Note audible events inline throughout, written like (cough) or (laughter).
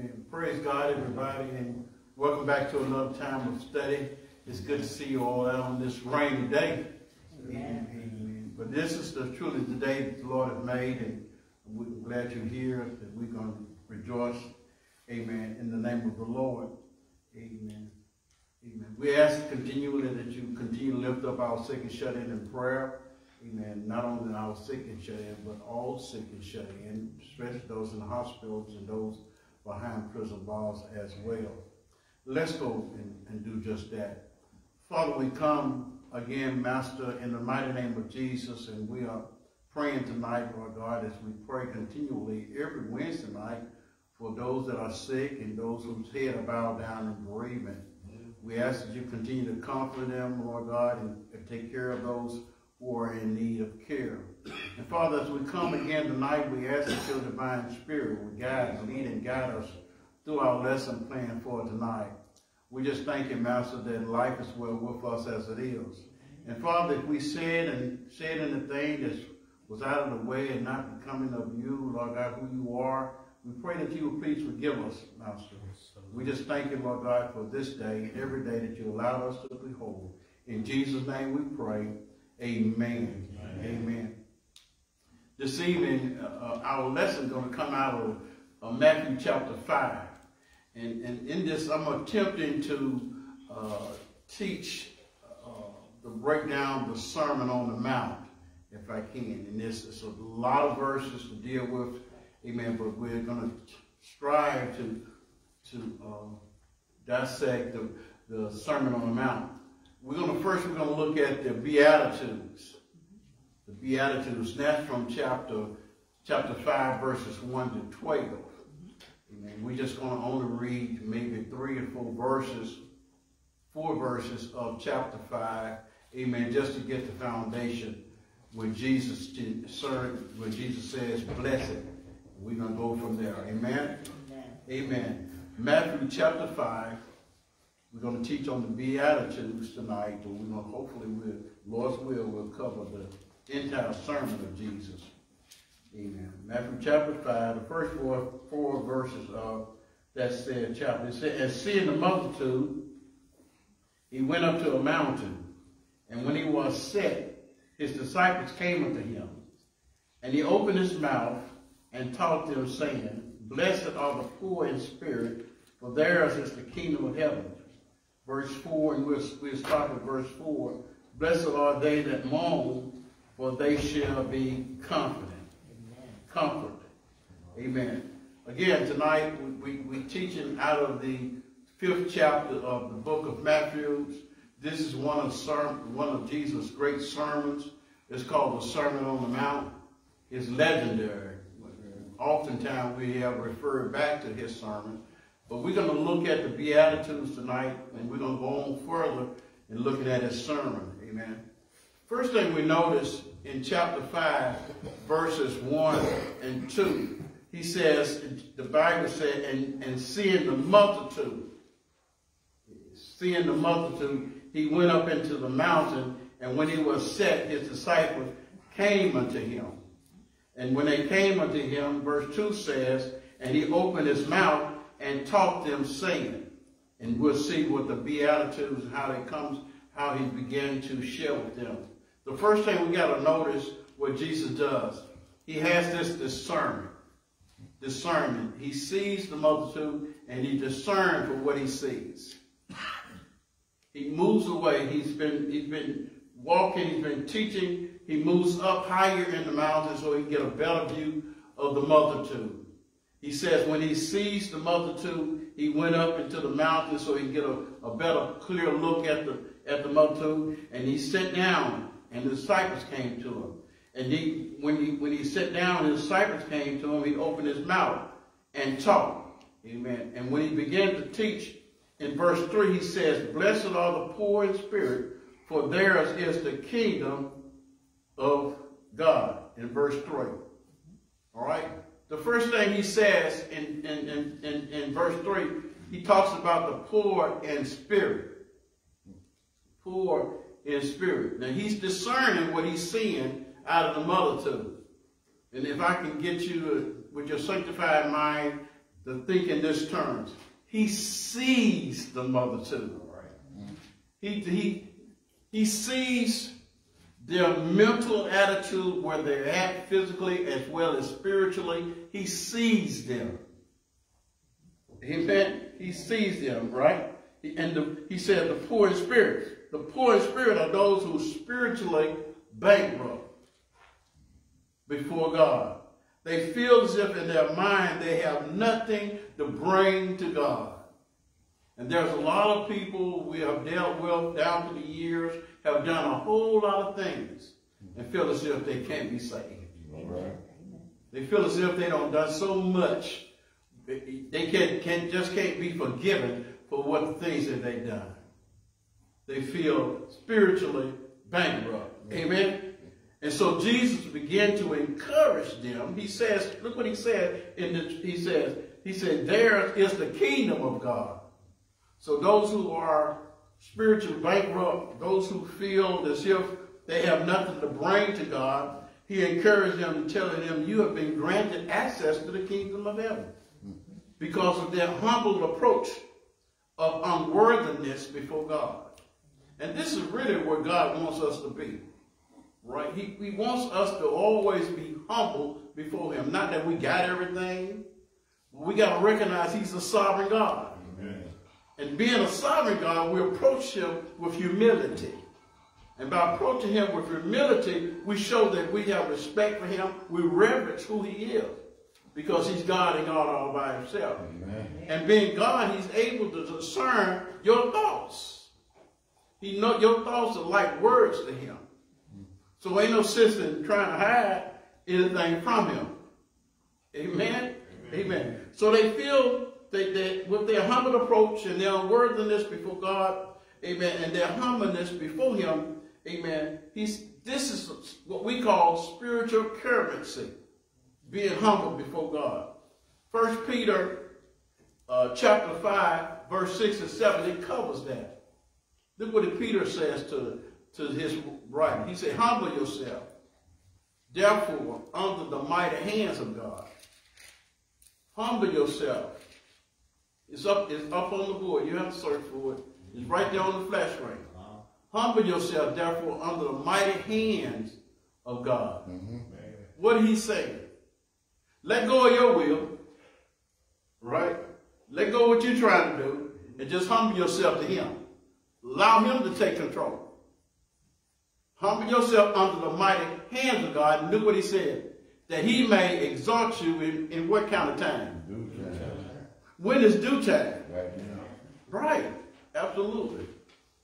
Amen. Praise God, everybody, and welcome back to another time of study. It's good to see you all out on this rainy day. Amen. Amen. But this is the, truly the day that the Lord has made, and we're glad you're here, that we're going to rejoice. Amen. In the name of the Lord. Amen. Amen. We ask continually that you continue to lift up our sick and shut in in prayer. Amen. Not only our sick and shut in, but all sick and shut in, especially those in the hospitals and those behind prison bars as well. Let's go and, and do just that. Father, we come again, Master, in the mighty name of Jesus, and we are praying tonight, Lord God, as we pray continually every Wednesday night for those that are sick and those whose head are bowed down in bereavement. We ask that you continue to comfort them, Lord God, and, and take care of those who are in need of care. And Father, as we come again tonight, we ask that your divine spirit will guide, lead, and guide us through our lesson plan for tonight. We just thank you, Master, that life is well with us as it is. And Father, if we said and said anything that was out of the way and not becoming of you, Lord God, who you are, we pray that you will please forgive us, Master. We just thank you, Lord God, for this day and every day that you allow us to behold. In Jesus' name we pray. Amen. Amen. Amen. This evening, uh, our lesson is going to come out of uh, Matthew chapter 5. And, and in this, I'm attempting to uh, teach uh, the breakdown the Sermon on the Mount, if I can. And this is a lot of verses to deal with. Amen. But we're going to strive to, to uh, dissect the, the Sermon on the Mount we're going to first we're going to look at the Beatitudes. The Beatitudes. That's from chapter chapter 5, verses 1 to 12. Amen. We're just going to only read maybe three or four verses, four verses of chapter 5. Amen. Just to get the foundation when Jesus when Jesus says, blessed. We're going to go from there. Amen. Amen. Amen. Matthew chapter 5, we're going to teach on the Beatitudes tonight, but we're going to hopefully, we'll, Lord's will, we'll cover the entire sermon of Jesus. Amen. Matthew chapter 5, the first four, four verses of that said chapter. It said, And seeing the multitude, he went up to a mountain, and when he was set, his disciples came unto him. And he opened his mouth and taught them, saying, Blessed are the poor in spirit, for theirs is the kingdom of heaven verse 4, and we'll, we'll start with verse 4. Blessed are they that mourn, for they shall be confident. Comfort. Amen. Again, tonight we, we, we teaching out of the fifth chapter of the book of Matthew. This is one of, one of Jesus' great sermons. It's called the Sermon on the Mount. It's legendary. Oftentimes we have referred back to his sermon. But we're going to look at the Beatitudes tonight, and we're going to go on further in looking at his sermon. Amen. First thing we notice in chapter 5, verses 1 and 2, he says, the Bible said, and, and seeing the multitude, seeing the multitude, he went up into the mountain, and when he was set, his disciples came unto him. And when they came unto him, verse 2 says, and he opened his mouth and taught them saying. And we'll see what the Beatitudes how they comes, how he began to share with them. The first thing we got to notice what Jesus does. He has this discernment. Discernment. He sees the multitude and he discerns for what he sees. He moves away. He's been, he's been walking, he's been teaching. He moves up higher in the mountain so he can get a better view of the multitude. He says when he sees the multitude, he went up into the mountain so he can get a, a better, clear look at the, at the multitude. And he sat down, and the disciples came to him. And he, when, he, when he sat down the disciples came to him, he opened his mouth and taught. Amen. And when he began to teach, in verse 3, he says, Blessed are the poor in spirit, for theirs is the kingdom of God. In verse 3. All right? The first thing he says in, in, in, in, in verse 3, he talks about the poor in spirit. Poor in spirit. Now he's discerning what he's seeing out of the multitude. And if I can get you with your sanctified mind, to think in this terms. He sees the multitude. He, he, he sees their mental attitude, where they're at physically as well as spiritually. He sees them. Amen. He sees them, right? And the, he said the poor in spirit. The poor in spirit are those who spiritually bankrupt before God. They feel as if in their mind they have nothing to bring to God. And there's a lot of people we have dealt with down through the years have done a whole lot of things and feel as if they can't be saved. Right. They feel as if they don't done so much. They can, can just can't be forgiven for what things that they've done. They feel spiritually bankrupt. Amen. And so Jesus began to encourage them. He says, look what he said in the, he says, he said, there is the kingdom of God. So those who are spiritually bankrupt, those who feel as if they have nothing to bring to God, he encouraged them, telling them, you have been granted access to the kingdom of heaven because of their humble approach of unworthiness before God. And this is really where God wants us to be. Right? He, he wants us to always be humble before him. Not that we got everything. We got to recognize he's a sovereign God. Amen. And being a sovereign God, we approach him with humility. And by approaching him with humility, we show that we have respect for him. We reverence who he is. Because he's God and God all by himself. Amen. And being God, he's able to discern your thoughts. He know your thoughts are like words to him. So ain't no sense in trying to hide anything from him. Amen? Amen. Amen. So they feel that, that with their humble approach and their unworthiness before God, amen, and their humbleness before him, amen, he's, this is what we call spiritual currency, being humble before God. First Peter uh, chapter 5, verse 6 and 7, it covers that. Look what Peter says to to his right. He said, humble yourself, therefore, under the mighty hands of God. Humble yourself. It's up, it's up on the board. You have to search for it. It's right there on the flash screen. Humble yourself, therefore, under the mighty hands of God. Mm -hmm. What did he say? Let go of your will, right? Let go of what you're trying to do, and just humble yourself to him. Allow him to take control. Humble yourself under the mighty hands of God. And look what he said. That he may exalt you in, in what kind of time? Due time. When is due time? Right now. Right. Absolutely.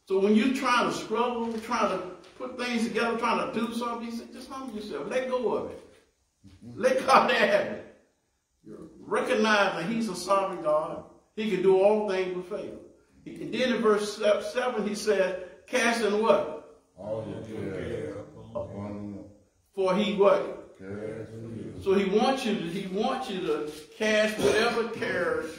So when you're trying to struggle, trying to put things together, trying to do something, he said, just humble yourself. Let go of it. Let (laughs) God have it. Recognize that he's a sovereign God. He can do all things with faith. And then in verse 7, he said, casting what? All your care upon For he what? So he wants you to, he wants you to cast whatever cares,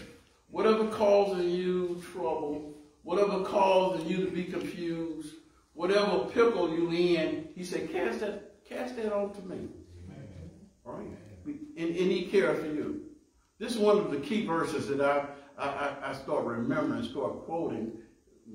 whatever causing you trouble, whatever causing you to be confused, whatever pickle you in, he said, cast that, cast that on to me. Amen. Right? And, and he cares for you. This is one of the key verses that I, I, I start remembering, start quoting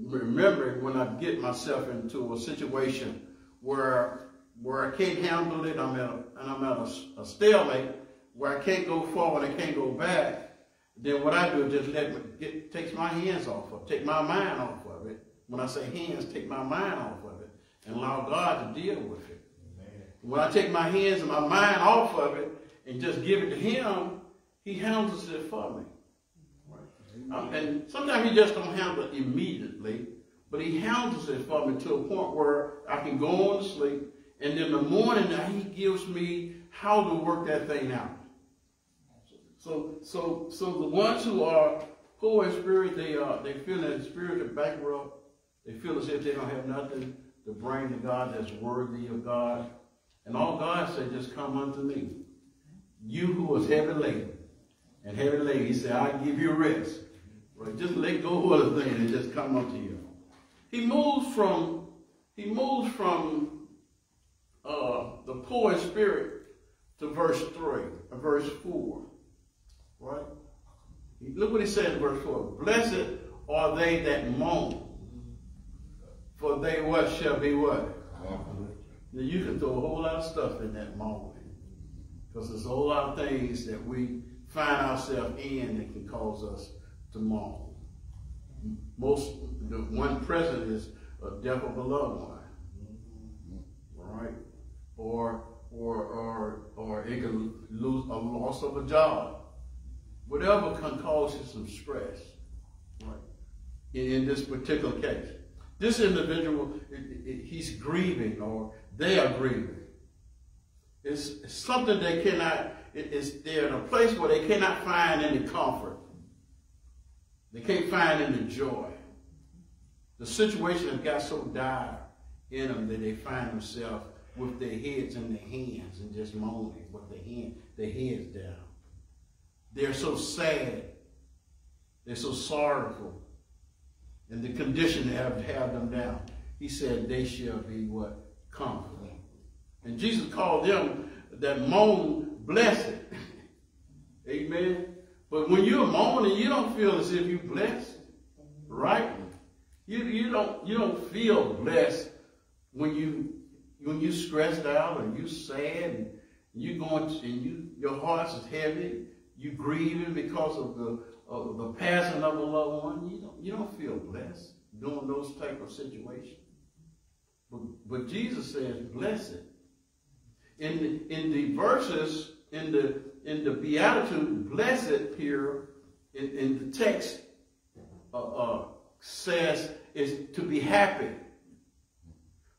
remembering when I get myself into a situation where where I can't handle it, I'm at a, and I'm at a, a, stalemate, where I can't go forward, I can't go back, then what I do is just let me get takes my hands off of it, take my mind off of it. When I say hands, take my mind off of it and allow God to deal with it. Amen. When I take my hands and my mind off of it and just give it to Him, He handles it for me. And sometimes he just don't handle it immediately, but he handles it for me to a point where I can go on to sleep, and in the morning he gives me how to work that thing out. So, so, so the ones who are poor in spirit, they are they feel in spirit of bankrupt. They feel as if they don't have nothing to bring to God that's worthy of God. And all God said, just come unto me. You who is heavy laden and heavy laden, he said, I give you rest. Right? Just let go of the (laughs) thing and just come up to you. He moves from he moves from uh, the poor in spirit to verse 3, uh, verse 4. Right? Look what he said in verse 4. Blessed are they that mourn, for they what shall be what? Now you can throw a whole lot of stuff in that mourning. Because there's a whole lot of things that we find ourselves in that can cause us to mourn. Most, the one present is a death of a loved one. Right? Or, or, or, or it can lose a loss of a job. Whatever can cause you some stress. Right? In, in this particular case. This individual, it, it, he's grieving or they are grieving. It's, it's something they cannot, they're in a place where they cannot find any comfort. They can't find any joy. The situation has got so dire in them that they find themselves with their heads in their hands and just moaning with their hand, their heads down. They're so sad. They're so sorrowful. And the condition have have them down. He said they shall be what? Comforted. And Jesus called them that moan blessed. Amen. But when you're mourning, you don't feel as if you're blessed. Right? You, you don't you don't feel blessed when you when you stressed out and you sad and you're going to, and you your heart is heavy, you're grieving because of the of the passing of a loved one. You don't you don't feel blessed during those type of situations. But, but Jesus says, blessed. In the, in the verses, in the in the Beatitude, blessed here in, in the text uh, uh, says is to be happy.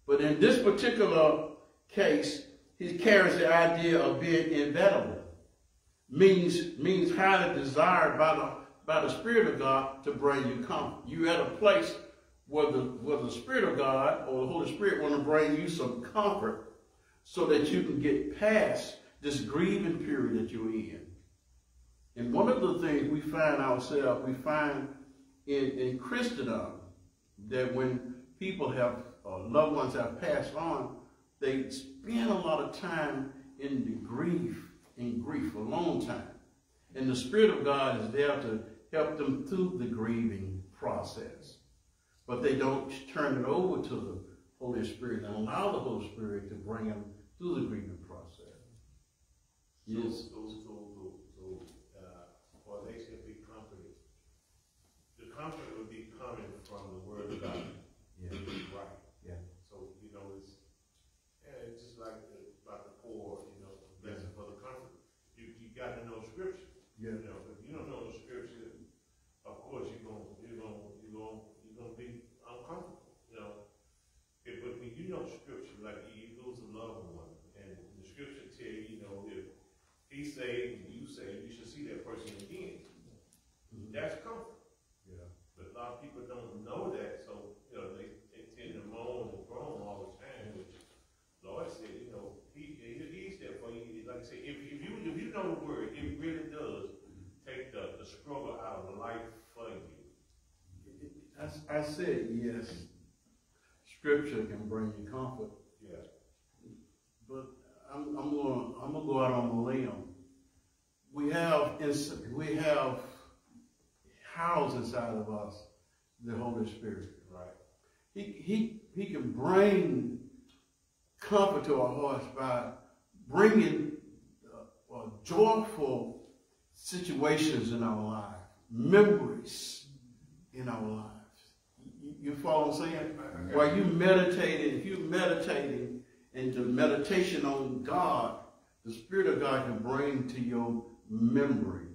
But in this particular case, he carries the idea of being inevitable. Means, means highly desired by the, by the Spirit of God to bring you comfort. You're at a place where the, where the Spirit of God or the Holy Spirit want to bring you some comfort so that you can get past this grieving period that you're in. And one of the things we find ourselves, we find in, in Christendom, that when people have, uh, loved ones have passed on, they spend a lot of time in the grief, in grief, a long time. And the Spirit of God is there to help them through the grieving process. But they don't turn it over to the Holy Spirit and allow the Holy Spirit to bring them through the grieving process. Yes. So, so, so, uh, or they should be comforted. The comfort would be coming from the word of God. Yeah. Right. Yeah. So, you know, it's, yeah, it's just like the, about the poor, you know, blessing for the comfort. You, you got to know scripture. Yeah. You know, if you don't know the scripture, of course you're gonna, you're gonna, you're gonna, you're gonna be uncomfortable, you know. If, but when you know scripture, like you lose a loved one, and the scripture tell you, you know, if he saved and you saved, you should see that person again. That's comfort. Yeah. But a lot of people don't know that, so, you know, they, they tend to moan and groan all the time, which Lord said, you know, he, he, he's there for you. Like I said, if, if you, if you know the word, it really does take the, the struggle out of life for you. I, said yes. Scripture can bring you comfort, Yeah. but I'm, I'm gonna I'm gonna go out on a limb. We have we have housed inside of us the Holy Spirit. Right. He he he can bring comfort to our hearts by bringing uh, uh, joyful situations in our life, memories in our lives. You, you follow what I'm saying? While you meditating, if you're meditating and the meditation on God, the Spirit of God can bring to your memory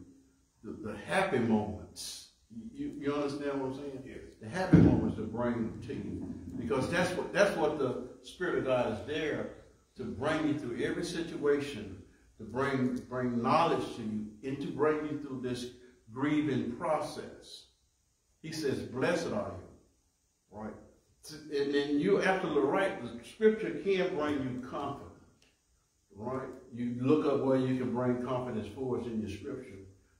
the, the happy moments. You, you understand what I'm saying? Yes. The happy moments to bring to you. Because that's what that's what the Spirit of God is there to bring you through every situation, to bring bring knowledge to you, and to bring you through this grieving process. He says, Blessed are you. Right? And then you absolutely right. The scripture can bring you comfort. Right? You look up where you can bring confidence for us in your scripture.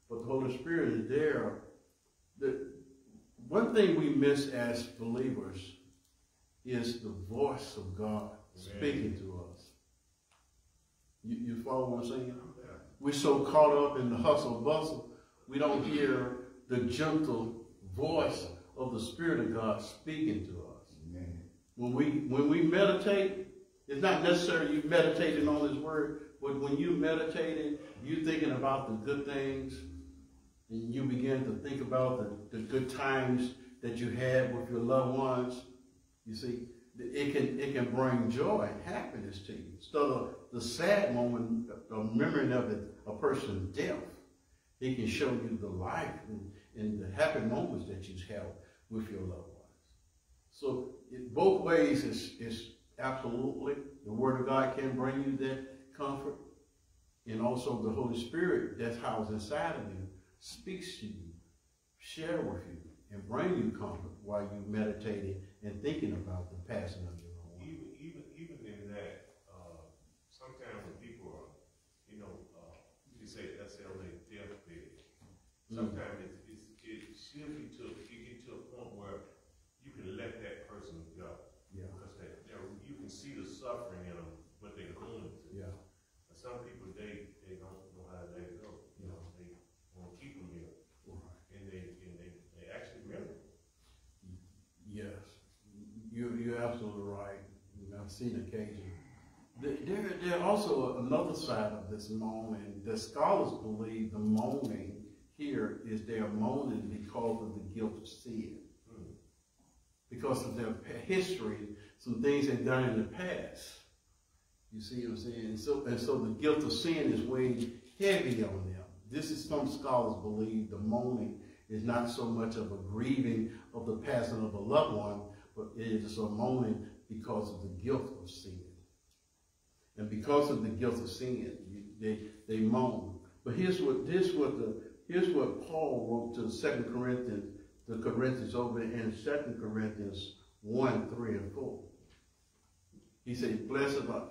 But the Holy Spirit is there. The, one thing we miss as believers is the voice of God speaking to us. You, you follow what I'm saying? Yeah. We're so caught up in the hustle bustle we don't mm-hmm. hear the gentle voice of the Spirit of God speaking to us. Amen. When we when we meditate, it's not necessarily you meditating on His Word, but when you meditating, you thinking about the good things, and you begin to think about the, the good times that you had with your loved ones. You see, it can it can bring joy and happiness to you. Instead of the sad moment of memory of it, a person's death, it can show you the life and, and the happy moments that you have with your loved ones. So it, both ways is, is absolutely the Word of God can bring you that comfort, and also the Holy Spirit that's housed inside of you speaks to you, share with you, and bring you comfort while you meditating and thinking about the passing of your own. Even, even, even in that, uh, sometimes when people are, you know, uh, you say their deathbed, mm. sometimes mm. it's, it's, it should be to, you get to a point where you can let that person go. Yeah. Because they, you can see the suffering in them, what they're going through. Yeah. But some people, they, they don't know how to let it go. You know, they want to keep them here. Right. And they, and they, they actually remember. Yes. You, you're absolutely right. I've seen occasion. There, there also another side of this moaning. The scholars believe the moaning here is they're moaning because of the guilt of sin. Because of their history, some things they've done in the past. You see what I'm saying? And so, and so the guilt of sin is weighing heavy on them. This is some scholars believe the moaning is not so much of a grieving of the passing of a loved one, but it is a moaning because of the guilt of sin. And because of the guilt of sin, they, they moan. But here's what this what the here's what Paul wrote to Second Corinthians, the Corinthians over in Second Corinthians 1, 3, and 4. He said, Blessed are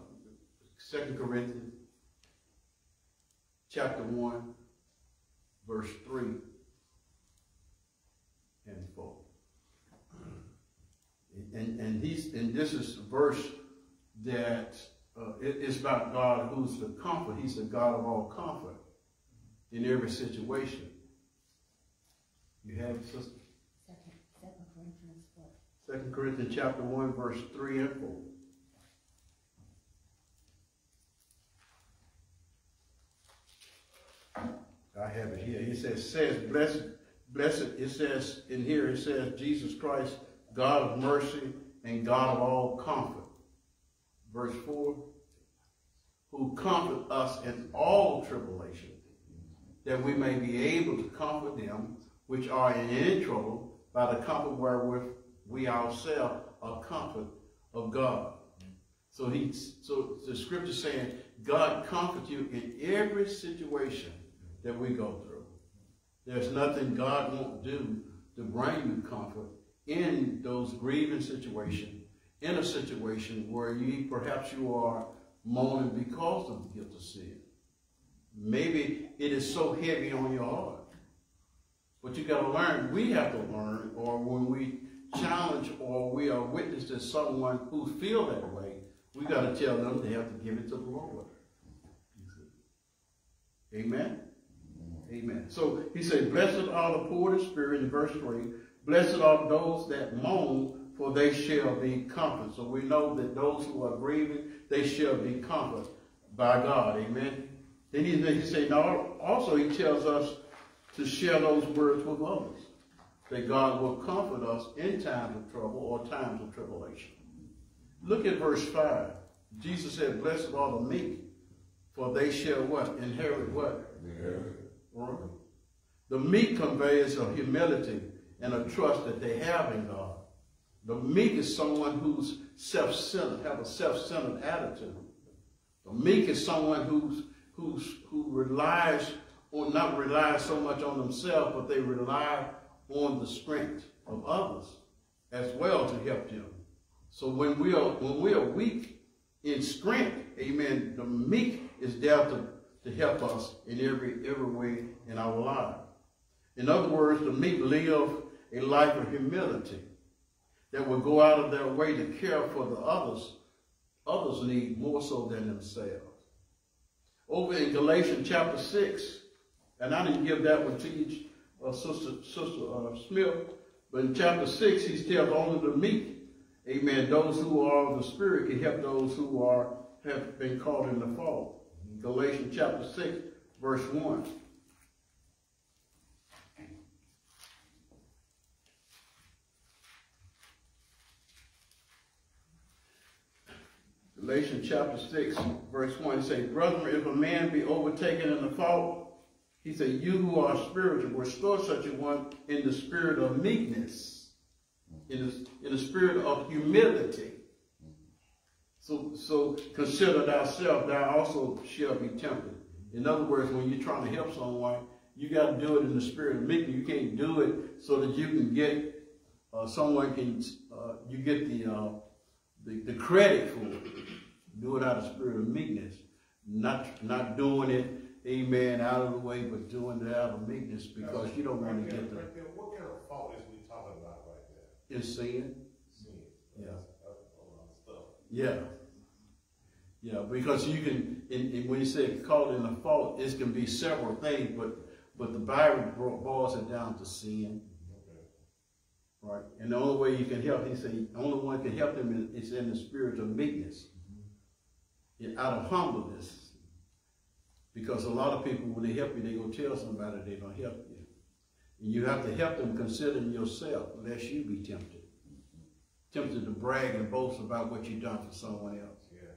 Second Corinthians chapter 1, verse 3 and 4. And, and he's and this is a verse that uh, it, it's about God who's the comfort. He's the God of all comfort in every situation. You have it, sister? Second, Second Corinthians 4. Second Corinthians chapter 1, verse 3 and 4. I have it here. He says, says, blessed, blessed, it says in here, it says, Jesus Christ, God of mercy and God of all comfort. Verse 4, who comfort us in all tribulation, that we may be able to comfort them which are in any trouble by the comfort wherewith we ourselves are comfort of God. So he, so the scripture saying, God comforts you in every situation that we go through. There's nothing God won't do to bring you comfort in those grieving situations, in a situation where you perhaps you are moaning because of the guilt of sin. Maybe it is so heavy on your heart. But you got to learn, we have to learn, or when we challenge or we are witness to someone who feel that way, we got to tell them they have to give it to the Lord. Amen? Amen. So he said, Blessed are the poor in spirit in verse 3. Blessed are those that moan, for they shall be comforted. So we know that those who are grieving, they shall be comforted by God. Amen. Then he, he said, now also he tells us to share those words with others. That God will comfort us in times of trouble or times of tribulation. Look at verse 5. Jesus said, Blessed are the meek, for they shall what? Inherit what? Inherit the meek conveys a humility and a trust that they have in God. The meek is someone who's self-centered, have a self-centered attitude. The meek is someone who's, who's, who relies or not relies so much on themselves, but they rely on the strength of others as well to help them. So when we are when we are weak in strength, amen, the meek is there to to help us in every, every way in our life. In other words, the meek live a life of humility that will go out of their way to care for the others, others need more so than themselves. Over in Galatians chapter 6, And I didn't give that one to each uh, sister, sister uh, Smith, but in chapter six, he tells only the meek. Amen. Those who are of the spirit can help those who are have been caught in the fall. Galatians chapter six, verse one. Galatians chapter 6, verse 1 says, Brethren, if a man be overtaken in the fault, he said, You who are spiritual, restore such a one in the spirit of meekness, in the, in the spirit of humility. So, so consider thyself, thou also shall be tempted. In other words, when you're trying to help someone, you got to do it in the spirit of meekness. You can't do it so that you can get, uh, someone can, uh, you get the, uh, the, the credit for it. Do it out of spirit of meekness. Not, not doing it, amen, out of the way, but doing it out of meekness because you don't want to get the... What kind of fault is we talking about right there? Is sin. Sin. Yeah. A lot of stuff. Yeah. Yeah, because you can, in, in, when you say call it a fault, it can be several things, but but the Bible boils it down to sin. Okay. Right? And the only way you can help, he said, the only one can help them is in the spirit of meekness. Out of humbleness. Because a lot of people, when they help you, they go tell somebody they don't help you. And you have to help them considering yourself, lest you be tempted. Tempted to brag and boast about what you've done for someone else. Yeah.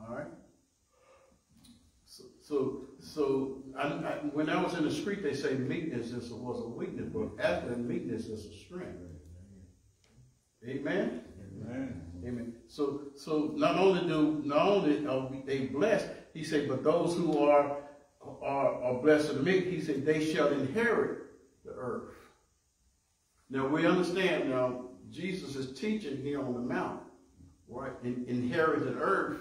All right? So, so, so I, I, when I was in the street, they say meekness is, was a weakness, but actually meekness is a strength. Amen? Amen. Amen. So, so not only do not only are they blessed, he said, but those who are are, are blessed and meek, he said, they shall inherit the earth. Now we understand now Jesus is teaching here on the mount, right? In, inherit the earth.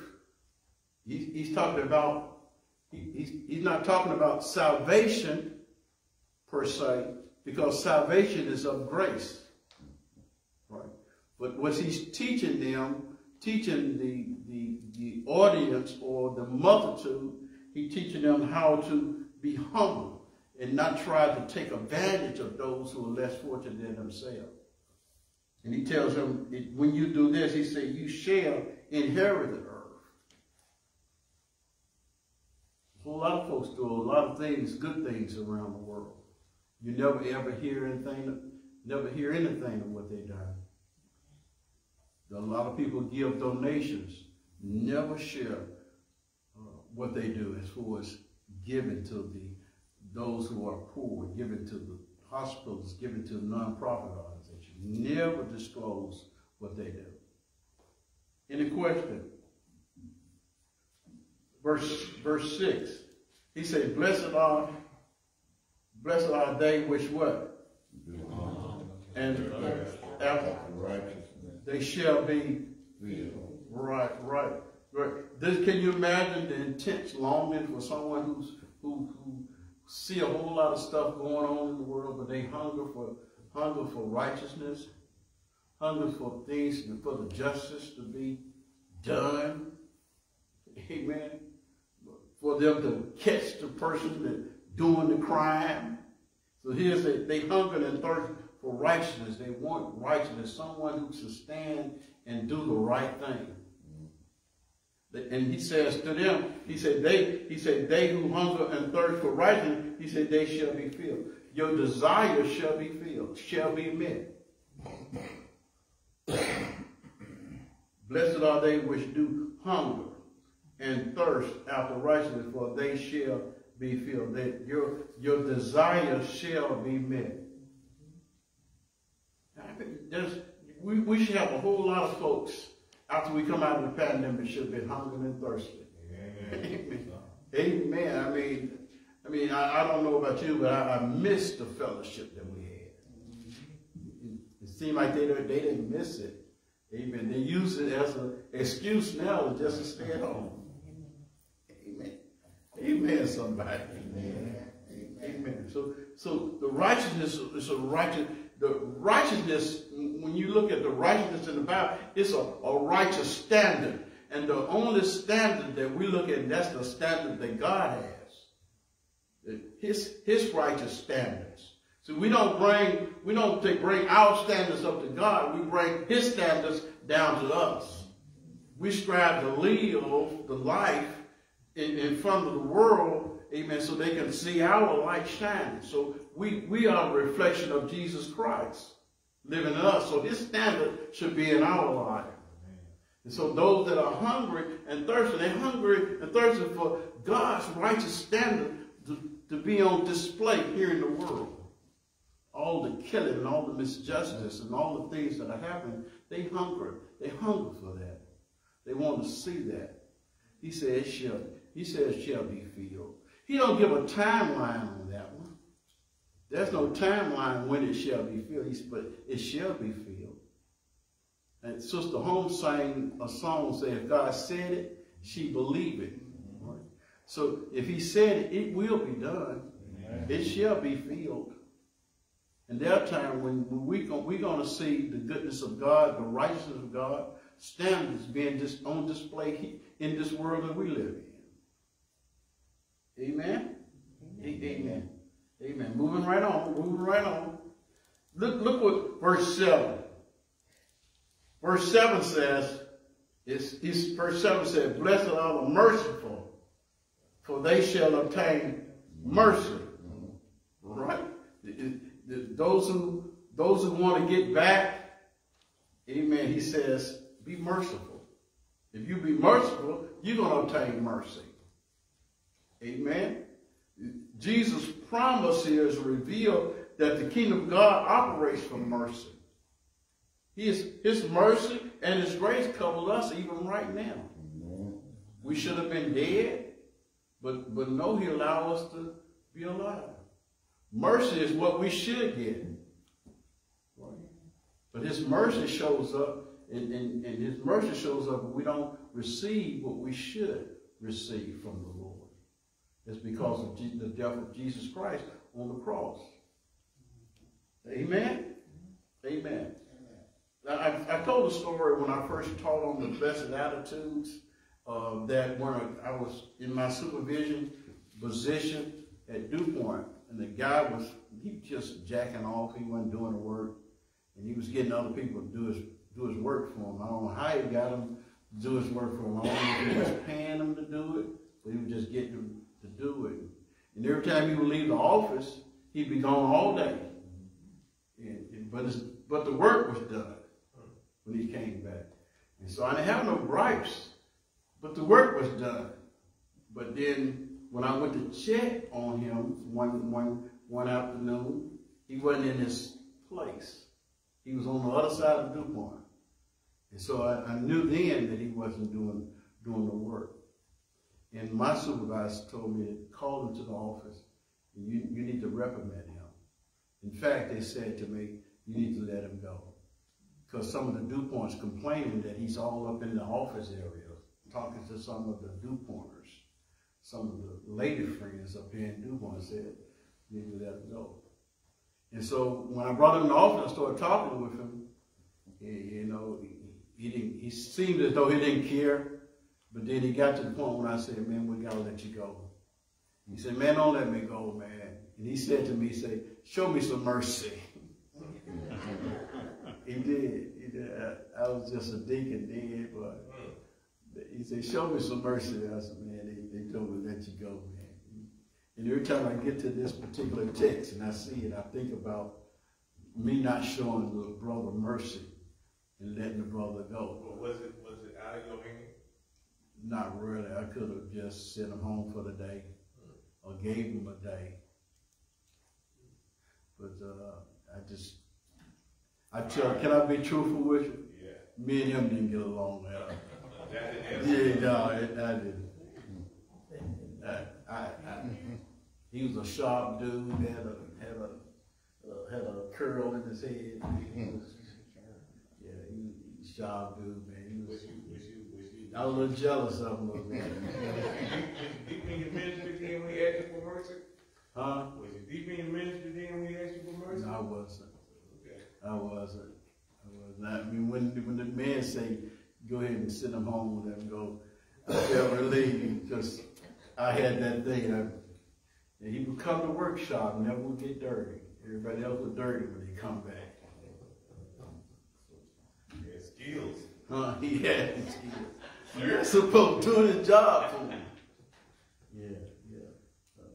He, he's talking about he, he's, he's not talking about salvation per se, because salvation is of grace. But what he's teaching them, teaching the, the, the audience or the multitude, he's teaching them how to be humble and not try to take advantage of those who are less fortunate than themselves. And he tells them, when you do this, he said, you shall inherit the earth. A lot of folks do a lot of things, good things around the world. You never ever hear anything, never hear anything of what they done. A lot of people give donations, never share uh, what they do as far as giving to the those who are poor, giving to the hospitals, giving to the nonprofit organizations. Never disclose what they do. Any question? Verse verse six. He said, Blessed are blessed are they which what? And after they shall be right, right, right. This, can you imagine the intense longing for someone who's who who see a whole lot of stuff going on in the world, but they hunger for hunger for righteousness, hunger for things for the justice to be done. Amen. For them to catch the person that doing the crime. So here's a, they hunger and thirst for righteousness. They want righteousness, someone who can stand and do the right thing. And he says to them, he said, they, he said, they who hunger and thirst for righteousness, he said, they shall be filled. Your desires shall be filled, shall be met. Blessed are they which do hunger and thirst after righteousness, for they shall be filled. That your, your desires shall be met. There's, we, we should have a whole lot of folks after we come out of the pandemic should have been hungry and thirsty. Amen. Amen. I mean, I mean, I, I don't know about you, but I, I miss the fellowship that we had. It, it seemed like they, they didn't miss it. Amen. They use it as an excuse now just to stay at home. Amen. Amen, somebody. Amen. Amen. So, so the righteousness is a righteous the righteousness, when you look at the righteousness in the Bible, it's a, a righteous standard. And the only standard that we look at, that's the standard that God has. his, his righteous standards. So we don't bring, we don't take, bring our standards up to God. We bring his standards down to us. We strive to live the life in, in front of the world, amen, so they can see our light shining. So we, we are a reflection of Jesus Christ living in us. So his standard should be in our life. And so those that are hungry and thirsty, they're hungry and thirsty for God's righteous standard to, to be on display here in the world. All the killing and all the misjustice and all the things that are happening, they hunger. They hunger for that. They want to see that. He says, shall, he says, shall be filled. He don't give a timeline. There's no timeline when it shall be filled, but it shall be filled. And Sister Holmes sang a song saying, if God said it, she believed it. Right? So if he said it, it will be done. Amen. It shall be filled. And there are times when we're going to see the goodness of God, the righteousness of God, standards being dis on display in this world that we live in. Amen? Amen. Amen. Moving right on, moving right on. Look, look what verse 7. Verse 7 says, it's, it's, verse 7 says, Blessed are the merciful, for they shall obtain mercy. Right? Those who, those who want to get back, amen, he says, be merciful. If you be merciful, you're going to obtain mercy. Amen. Jesus' promise here is revealed that the kingdom of God operates from mercy. His, his mercy and his grace covers us even right now. We should have been dead, but, but no, he allowed us to be alive. Mercy is what we should get. But his mercy shows up, and, and, and his mercy shows up we don't receive what we should receive from the Lord. It's because of the death of Jesus Christ on the cross. Amen? Amen. I, I told a story when I first taught on the blessed attitudes uh, that when I was in my supervision position at DuPont, and the guy was, he just jacking off, he wasn't doing the work, and he was getting other people to do his, do his work for him. I don't know how he got him to do his work for him. I don't know if he was paying him to do it, but he was just getting do it. And every time he would leave the office, he'd be gone all day. And, and, but, but the work was done when he came back. And so I didn't have no gripes, but the work was done. But then when I went to check on him one, one, one afternoon, he wasn't in his place. He was on the other side of DuPont. And so I, I knew then that he wasn't doing, doing the work. And my supervisor told me to call him to the office. You, you need to reprimand him. In fact, they said to me, you need to let him go. Because some of the DuPonts complaining that he's all up in the office area talking to some of the DuPonters. Some of the lady friends up here in DuPont said, you need to let him go. And so when I brought him to the office, I started talking with him. you know, he, he, didn't, he seemed as though he didn't care. But then he got to the point when I said, man, we got to let you go. He said, man, don't let me go, man. And he said to me, said, show me some mercy. he did. He did. I, I, was just a deacon then, but he said, show me some mercy. I said, man, they, they told me let you go, man. And every time I get to this particular text and I see it, I think about me not showing the brother mercy and letting the brother go. Was it was it out of your hand? Not really. I could have just sent him home for the day or gave him a day. But uh, I just, I tell, can I be truthful with you? Yeah. Me and him didn't get along at all. (laughs) yeah, no, I, I didn't. I, I, I, he was a sharp dude, had a, had a, uh, had a curl in his head. He was, yeah, he, he was a sharp dude, man. He was, I was a little jealous of him. (laughs) deep in your ministry then he asked you for mercy? Huh? Was you deep in your ministry then when he asked you for mercy? No, I wasn't. Okay. I wasn't. I was not. I mean, when when the man say, "Go ahead and send him home," him go, I felt relieved because I had that thing. I, And he would come to workshop, and never would get dirty. Everybody else was dirty when he come back. Yeah, skills. Huh? (laughs) He had You're supposed to do his job for me. Yeah, yeah. Uh,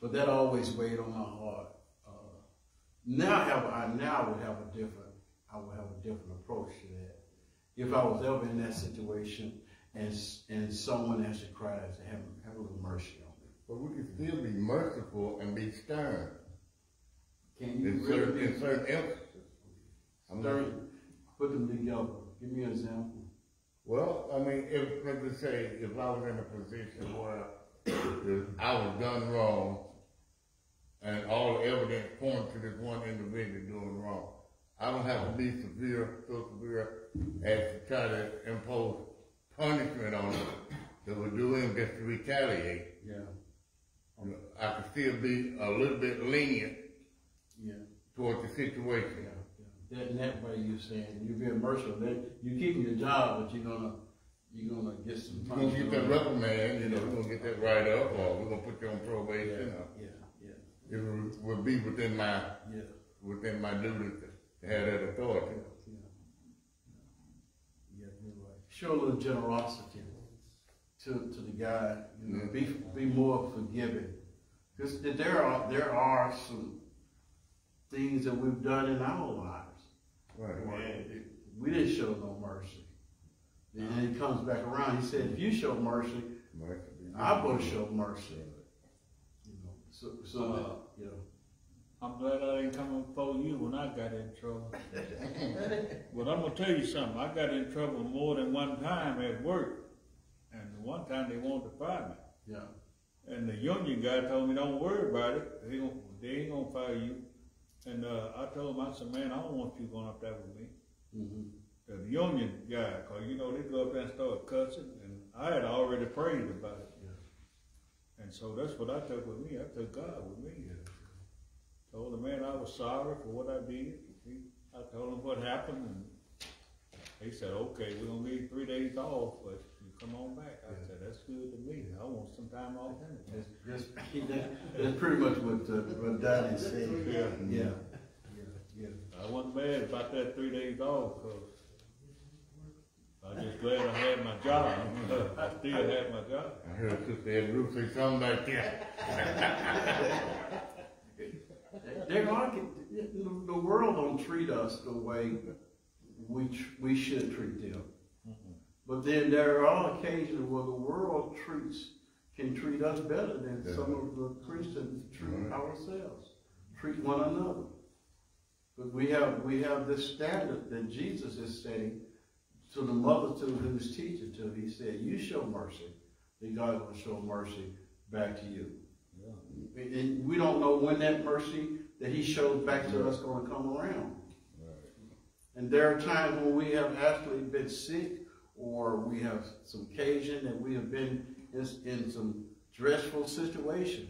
but that always weighed on my heart. Uh, now, have I now would have a different, I would have a different approach to that. If I was ever in that situation and and someone has to cry, I have, have a little mercy on me. But we can still be merciful and be stern Can you in really certain, be in certain instances. I'm not- stern? Put them together. Give me an example. Well, I mean, if, let me say, if I was in a position where I was done wrong and all the evidence points to this one individual doing wrong, I don't have to be severe, so severe as to try to impose punishment on them that would do him just to retaliate. Yeah, You know, I could still be a little bit lenient yeah. towards the situation. Yeah. That, in that way you're saying, you're being merciful, then you're keeping your job, but you're gonna, you're gonna get some We're gonna get that reprimand, you know, we're gonna get that right up, or we're gonna put you on probation, or yeah, yeah, it would, would be within my, yeah, within my duty to have that authority. yeah. Yeah, you're right. Show a little generosity to, to the guy, you know, be, be more forgiving. Because there are, there are some things that we've done in our lives. Right. We didn't show no mercy. And then he comes back around, he said, if you show mercy, Mercy. I'm gonna show mercy. You know, so, so, that, you know. I'm glad I didn't come before you when I got in trouble. (laughs) But I'm gonna tell you something, I got in trouble more than one time at work. And the one time they wanted to fire me. Yeah, And the union guy told me, don't worry about it, they gon they ain't gonna fire you. And, uh, I told him, I said, man, I don't want you going up there with me. mm-hmm, The union guy, cause you know, they go up there and start cussing, and I had already prayed about it. yeah, And so that's what I took with me, I took God with me. Told the man I was sorry for what I did. He, I told him what happened and he said, okay, we're gonna give you three days off, but come on back. I said, that's good to me. I want some time off anyway. that's, that's, that's pretty much what, uh, what Donnie said. Yeah. Yeah, yeah, yeah. I wasn't mad about that three days off, cause I just glad I had my job. (laughs) I still had my job. I heard Sister Ed Ruth say something like that. There are, the the world don't treat us the way we, we should treat them. But then there are occasions where the world treats, can treat us better than some of the Christians treat Right. ourselves, treat one another. But we have, we have this standard that Jesus is saying to the multitude who was teaching to, he said, you show mercy, then God will show mercy back to you. And we don't know when that mercy that he shows back to us is gonna come around. And there are times when we have actually been sick, or we have some occasion that we have been in, in some dreadful situation,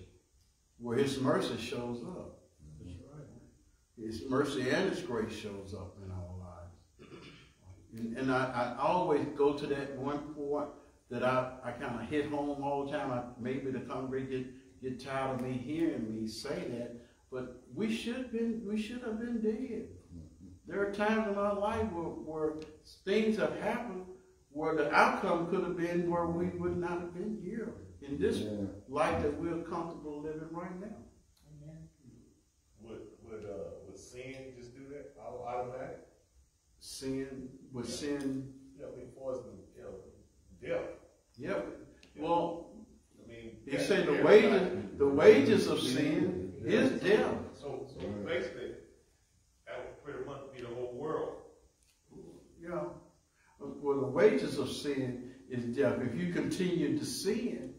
where his mercy shows up. That's right. His mercy and His grace shows up in our lives. And, and I, I always go to that one point that I, I kind of hit home all the time. I, maybe the congregation get, get tired of me hearing me say that, but we should been we should have been dead. Mm-hmm. There are times in our life where, where things have happened where the outcome could have been where we would not have been here in this Yeah. life that we're comfortable living right now. Would, would, uh, would sin just do that, Au- automatic? Sin, with sin, You know, before it's, you know, death. yep. Well, I mean. He that- said the everybody- wages, the wages of sin is death. So, so basically, that would pretty much be the whole world. Yeah. Well, the wages of sin is death. If you continue to sin,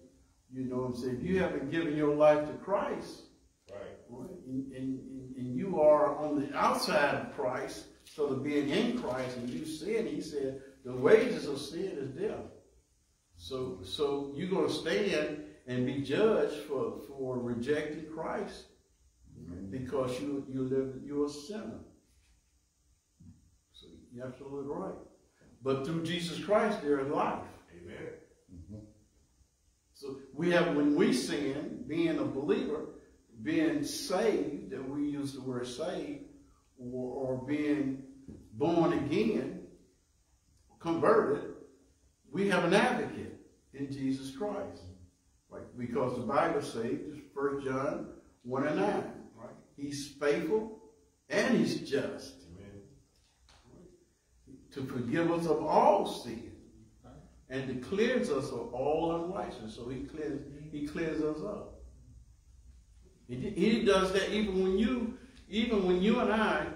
you know what I'm saying, if you haven't given your life to Christ, Right. and, and, and you are on the outside of Christ, so to being in Christ and you sin, he said, the wages of sin is death. So, so you're gonna stand and be judged for, for rejecting Christ because you, you live, you're a sinner. So you're absolutely right. But through Jesus Christ, there is life. Amen. Mm-hmm. So we have, when we sin, being a believer, being saved, and we use the word saved, or, or being born again, converted, we have an advocate in Jesus Christ. Right? Because the Bible says, 1 John 1 and 9, right? He's faithful and he's just. To forgive us of all sin and to cleanse us of all unrighteousness. So he cleans, he cleans us up. He, does that even when you, even when you and I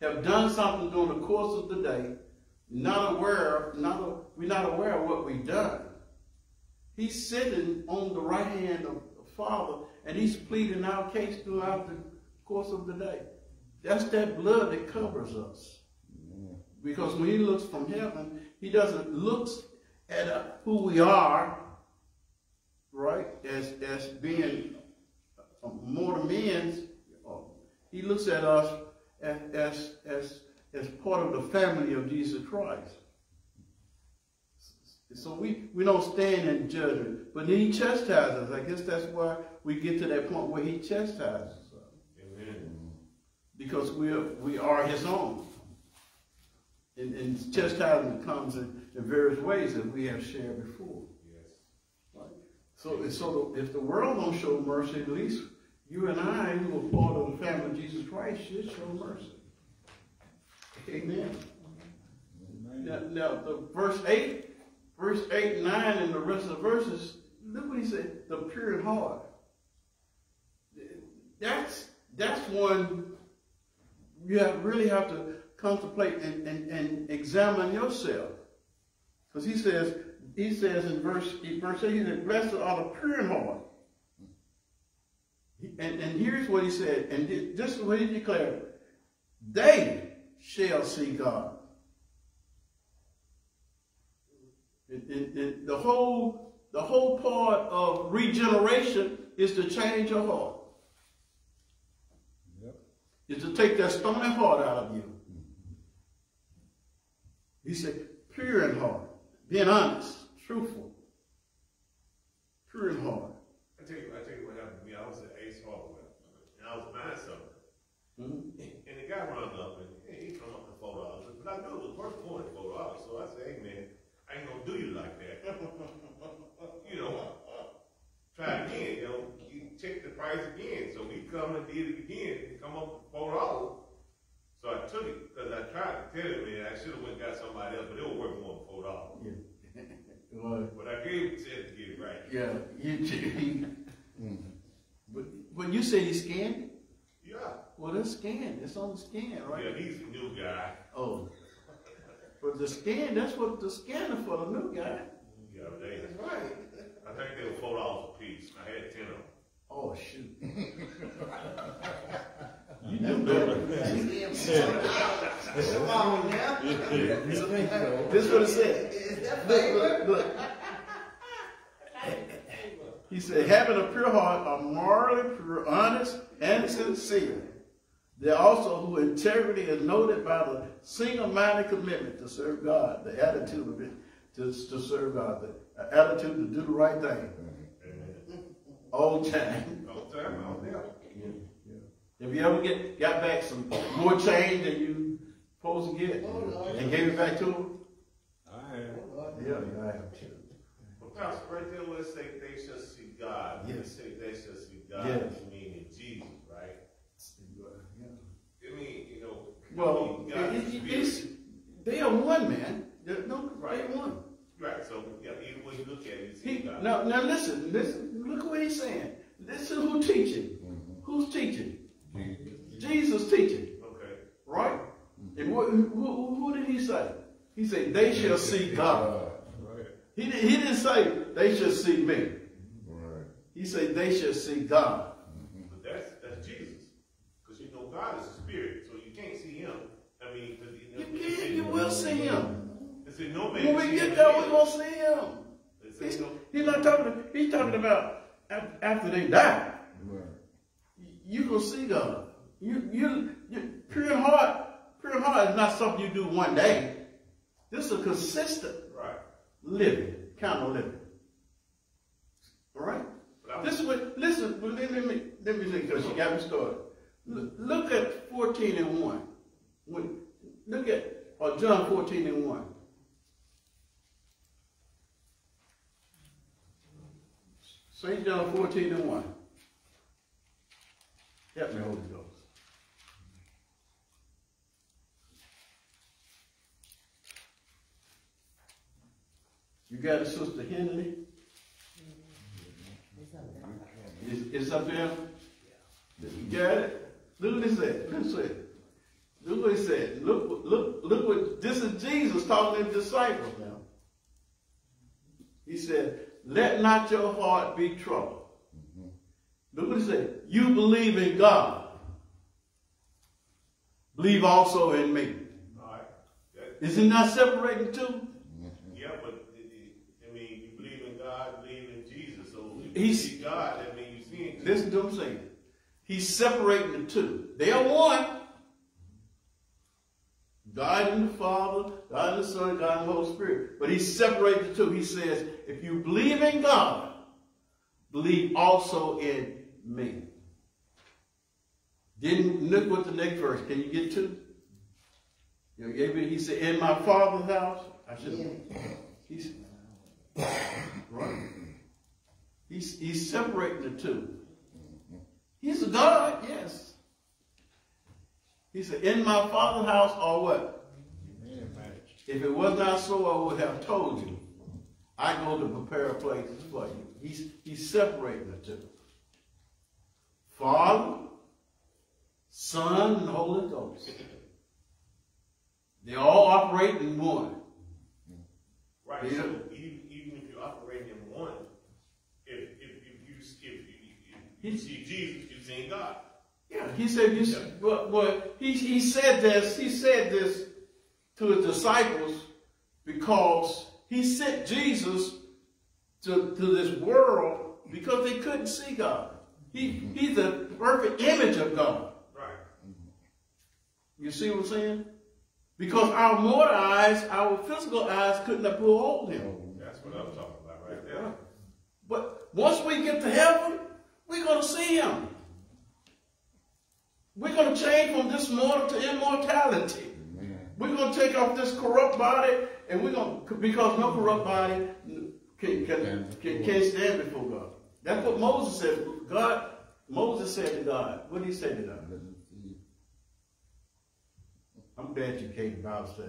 have done something during the course of the day, not aware, not a, we're not aware of what we've done. He's sitting on the right hand of the Father, and he's pleading our case throughout the course of the day. That's that blood that covers us. Because when he looks from heaven, he doesn't look at uh, who we are, right, as, as being uh, mortal men. He looks at us as, as, as, as part of the family of Jesus Christ. So we, we don't stand in judgment. But then he chastises. I guess that's why we get to that point where he chastises us. Amen. Because we are, we are his own. And, and chastisement comes in, in various ways that we have shared before. Yes. Right? So, so if the world don't show mercy, at least you and I, who are part of the family of Jesus Christ, should show mercy. Amen. Now, now the verse 8, verse 8 and 9 and the rest of the verses, look what he said, the pure in heart. That's that's one you have really have to contemplate and, and, and examine yourself. Because he says, he says in verse, in verse 8, he said, Blessed are the pure in heart. And, and here's what he said, and this is what he declared. They shall see God. It, it, it, the whole the whole part of regeneration is to change your heart. Yep. Is to take that stony heart out of you. He said, pure in heart, being honest, truthful, pure in heart. I tell you, I tell you what happened to me. I was at Ace Hardware, and I was buying something. Mhm. And the guy run up and hey, he come up to four dollars. But I knew it was worth more than four dollars. So I said, hey man, I ain't gonna do you like that. (laughs) you know, try again, you know, you check the price again. So he come and did it again and come up with four dollars. So I took it because I tried to tell him, man, I should have went and got somebody else, but it was worth more than four dollars. Yeah. (laughs) Well, But I gave it to get it right. yeah, you, he, mm-hmm. but, but you say he scanned it? Yeah. Well, it's scanned. It's on the scan, right? Yeah, he's a new guy. Oh. But the scan, that's what the scanner for the new guy. Yeah, they, That's right. I think they were four dollars a piece. I had ten of them. Oh, shoot. (laughs) you knew better. Come on now. This is what it said. Look, look, look. He said, having a pure heart, are morally pure, honest, and sincere. There also who integrity is noted by the single-minded commitment to serve God, the attitude of it, to, to serve God, the attitude to do the right thing all time. All time, all there. If you ever get got back some more change than you supposed to get oh, and gave it back to him, I oh, have. yeah, I have too. Well, Pastor, right there where it say they shall see God, when it Yes. say they shall see God, Yes. you mean in Jesus, right? Yeah. I mean, you know. Well, God it- is it- it's, they are one, man. They're, no, Right. they're one. Right, so, yeah, either way you look at it, you see He, God. now, now listen, listen, look what he's saying. Listen who teaching. Mm-hmm. Who's teaching? Jesus teaching, Okay, right? And what, who, who, who did he say? He said, they shall see God. Right. He, didn't- he didn't say, they shall see me. Right. He said, they shall see God. but that's, that's Jesus. Cause you know God is a spirit, so you can't see him. I mean, you know. You can, say- you will see him. It said no man. When we get there, we're going to see him. He's, no- he's not talking, he's talking about after they die. Right. You gonna see God. You, you, you, pure in heart, pure in heart is not something you do one day. This is a consistent Right, living, kind of living. All right? This is what, listen, let, me, let me see, because she got me started. Look, look at 14 and 1. When, look at uh, John 14 and 1. St. John 14 and 1. Help me, Holy Ghost. You got it, Sister Henley? It's, it's up there? You got it? Look what he said. Look what he said. Look what he said. Look, look, look what, this is Jesus talking to the disciples now. He said, let not your heart be troubled. Look what he said. You believe in God. Believe also in me. all right. That, Is he not separating the two? yeah, but I mean, you believe in God, believe in Jesus. So if you He's- see God, that means you see Him. Listen to what I'm saying. He's separating the two. They are one. God and the Father, God and the Son, God and the Holy Spirit. But he's separating the two. He says, if you believe in God, believe also in me. Then look what the next verse. Can you get to? You know, he said, in my father's house. I should He's right. He's he's separating the two. He's a God, yes. He said, in my father's house or what? If it was not so, I would have told you. I go to prepare a place for you. He's, he's separating the two. Father, Son, and Holy Ghost. They all operate in one. Right. Yeah. So even, even if you operate in one, if if, if you if you, if you He's- see Jesus, you're seeing God. Yeah, he said, you, but, but he, he said this, he said this to his disciples because he sent Jesus to, to this world because they couldn't see God. He, he's the perfect image of God. Right. You see what I'm saying? Because our mortal eyes, our physical eyes couldn't have behold him. That's what I'm talking about right there. But once we get to heaven, we're going to see him. We're going to change from this mortal to immortality. We're going to take off this corrupt body, and we're going to, because no corrupt body can, can, can, can stand before God. That's what Moses said. God, Moses said to God, what did he say to God? I'm glad you came to Bible study,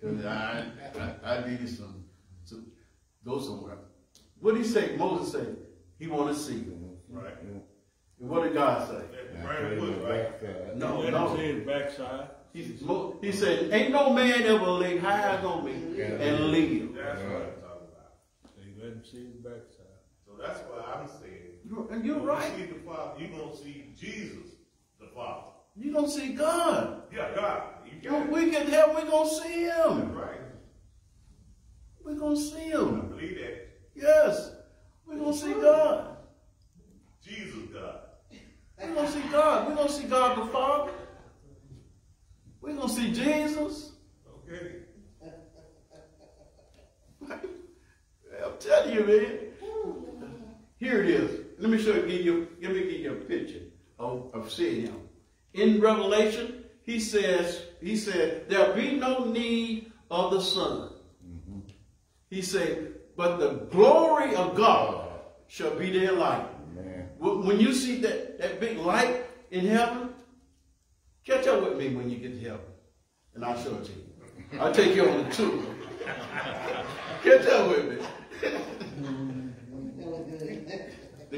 because I, I, I needed some, to go somewhere. What did he say? Moses said, he want to see you. Right. And what did God say? Right? No, no. see his backside. He, he said, ain't no man ever laid hands on me and live. That's what I'm talking about. See, let him see his backside. That's why I'm saying. And you're when right. You see the Father, you're gonna see Jesus, the Father. You're going to see God. Yeah, God. You got we get there, we're going to see him. Right. We're going to see him. I believe that. Yes. We're going to see God. Jesus, God. We're going to see God. We're going to see God the Father. We're going to see Jesus. Okay. (laughs) I'm telling you, man. Here it is. Let me show you, give you, let me give you a picture of, of seeing him. In Revelation, he says, he said, there'll be no need of the sun. Mm-hmm. He said, but the glory of God shall be their light. When when you see that, that big light in heaven, catch up with me when you get to heaven. And I'll show it to you. I'll take you on the tour. (laughs) catch up with me. (laughs)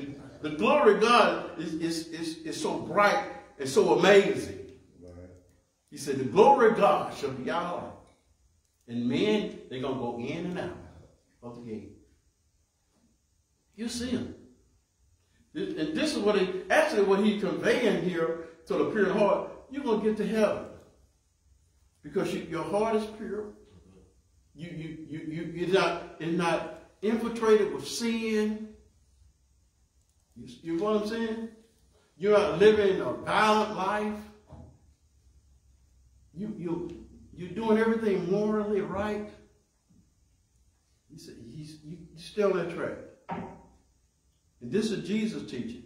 the, the glory of God is, is, is, is so bright and so amazing. Right. He said, the glory of God shall be our light. And men, they're going to go in and out of the gate. You see. This- And this is what he, actually what he's conveying here to the pure heart. You're going to get to heaven. Because you, your heart is pure. You, you, you, you, you're not, it's not infiltrated with sin. You, you know what I'm saying? You're not living a violent life. You, you, you're doing everything morally right. He said, he's, you, you're still on that track. And this is Jesus teaching.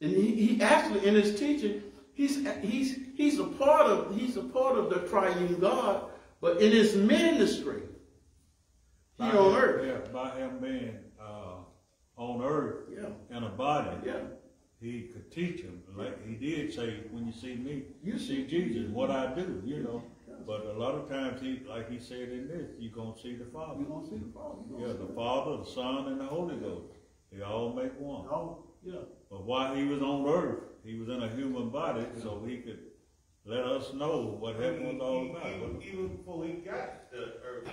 And he, he actually in his teaching, he's he's he's a part of he's a part of the triune God, but in his ministry, he By on him- earth. Yeah, by him being, on earth Yeah. in a body. Yeah. He could teach him, like he did say, when you see me, You see Jesus, what I do, you know. But a lot of times he, like he said in this, you're gonna see the Father. You're gonna see the Father. Yeah, the Father, the Son, and the Holy Ghost. They all make one. Oh, yeah. But while he was on earth, he was in a human body, so he could let us know what heaven was all about. Even, even before he got to earth,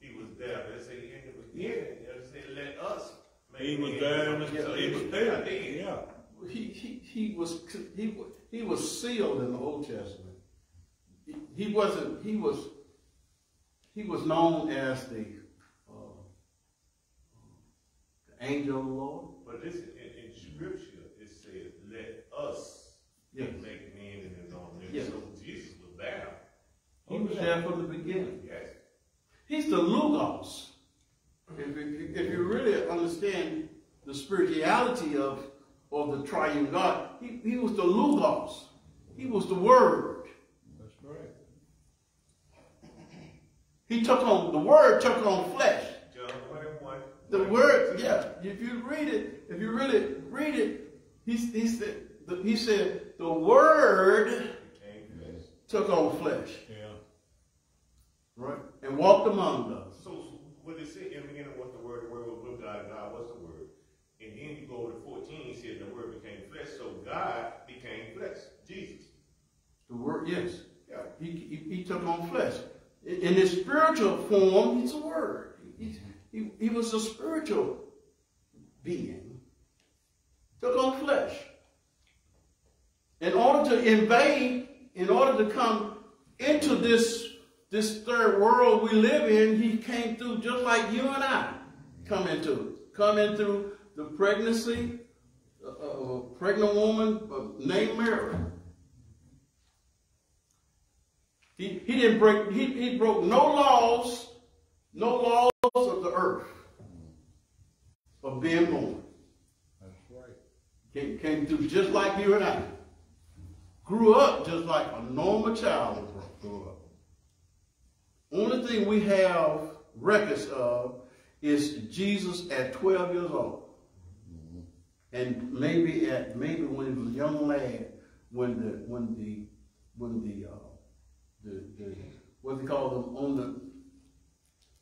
he, he was there. They say in the beginning, they say let us. He was there in the, So he was there, yeah. He, he, he was he, he was sealed in the Old Testament. He, he wasn't he was he was known as the, uh, the angel of the Lord. But this, in, in scripture, it says, let us Yes. make man in his own image. Yes. So Jesus was there. He was there from the beginning. Yes. He's the Logos. If, if, if you really understand the spirituality of, of the triune God, he, he was the Logos. He was the Word. That's right. He took on, the Word took on flesh. John 1 and 1. The Word, yeah, if you read it, if you really read it, he, he said, the, he said, the Word took on flesh. Yeah. Right. And walked among us. So what it said in the beginning was the word, the word was with God, God was the word. And then you go to 14, he said the word became flesh, so God became flesh, Jesus. The Word, yes. Yeah. He, he, he took on flesh. In, his spiritual form, he's a word. He, he, he was a spiritual being. Took on flesh. In order to invade, in order to come into this, this third world we live in, he came through just like you and I come into it. Come in through the pregnancy of a pregnant woman named Mary. He, he didn't break, he, he broke no laws, no laws of the earth of being born. That's right. Came, came through just like you and I. Grew up just like a normal child grow up. Only thing we have records of is Jesus at 12 years old. And maybe at maybe when he was a young lad, when the when the when the uh, the, the what they call them on the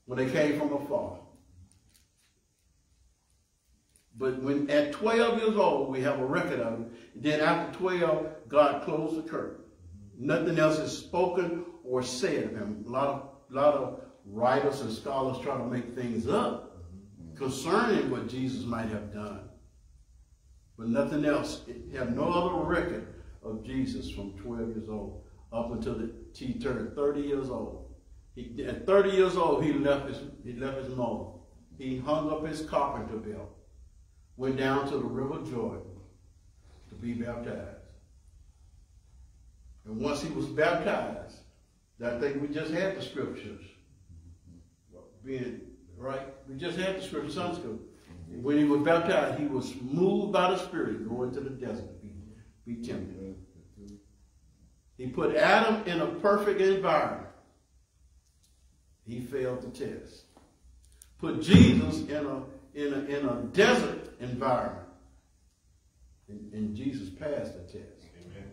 when they came from afar. But when at 12 years old, we have a record of it. Then after 12, God closed the curtain. Nothing else is spoken or said of him. A lot of, lot of writers and scholars try to make things up concerning what Jesus might have done. But nothing else. It have no other record of Jesus from 12 years old up until the, he turned 30 years old. He, at 30 years old, he left his, he left his mother. He hung up his carpenter belt, went down to the river Jordan to be baptized. And once he was baptized, I think we just had the scriptures. Being right, we just had the scripture Sunday school. When he was baptized, he was moved by the Spirit, going to the desert to be, be tempted. He put Adam in a perfect environment. He failed the test. Put Jesus in a in a in a desert environment. And, and Jesus passed the test. Amen.